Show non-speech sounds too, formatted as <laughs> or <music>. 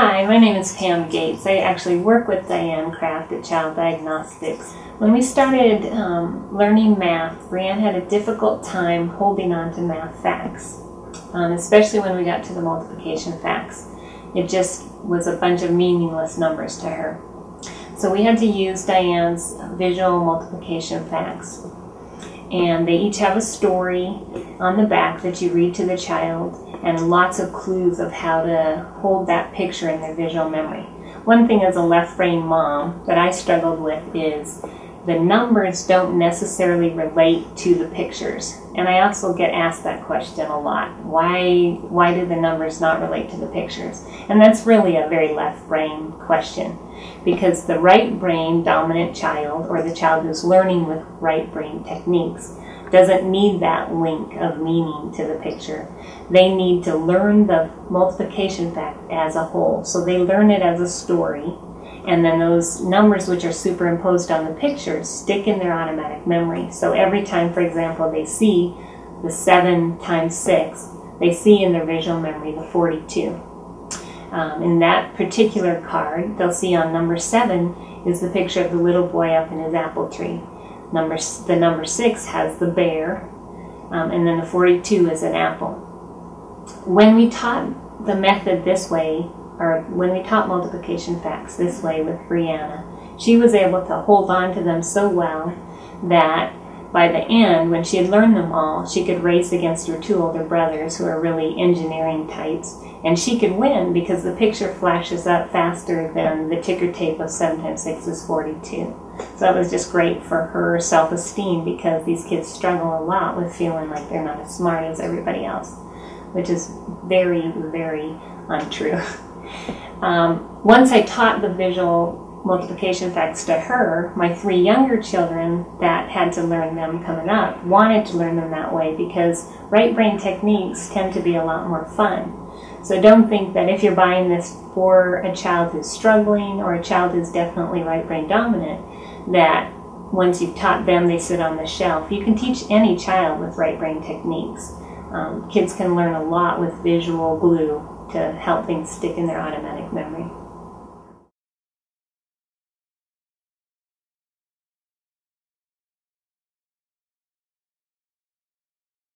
Hi, my name is Pam Gates. I actually work with Dianne Craft at Child Diagnostics. When we started um, learning math, Brianne had a difficult time holding on to math facts, um, especially when we got to the multiplication facts. It just was a bunch of meaningless numbers to her. So we had to use Dianne's visual multiplication facts. And they each have a story on the back that you read to the child and lots of clues of how to hold that picture in their visual memory. One thing as a left brain mom that I struggled with is the numbers don't necessarily relate to the pictures. And I also get asked that question a lot. Why why do the numbers not relate to the pictures? And that's really a very left brain question because the right brain dominant child or the child who's learning with right brain techniques doesn't need that link of meaning to the picture. They need to learn the multiplication fact as a whole. So they learn it as a story, and then those numbers which are superimposed on the pictures stick in their automatic memory. So every time, for example, they see the 7 times 6, they see in their visual memory the 42. Um, in that particular card, they'll see on number 7 is the picture of the little boy up in his apple tree. Number, the number six has the bear, um, and then the 42 is an apple. When we taught the method this way, or when we taught multiplication facts this way with Brianna, she was able to hold on to them so well that by the end, when she had learned them all, she could race against her two older brothers who are really engineering types, and she could win because the picture flashes up faster than the ticker tape of 7 times 6 is 42. So that was just great for her self esteem because these kids struggle a lot with feeling like they're not as smart as everybody else, which is very, very untrue. <laughs> Um, once I taught the visual multiplication facts to her, my three younger children that had to learn them coming up wanted to learn them that way because right brain techniques tend to be a lot more fun. So don't think that if you're buying this for a child who's struggling or a child who's definitely right brain dominant, that once you've taught them, they sit on the shelf. You can teach any child with right brain techniques. Um, kids can learn a lot with visual glue to help things stick in their automatic memory.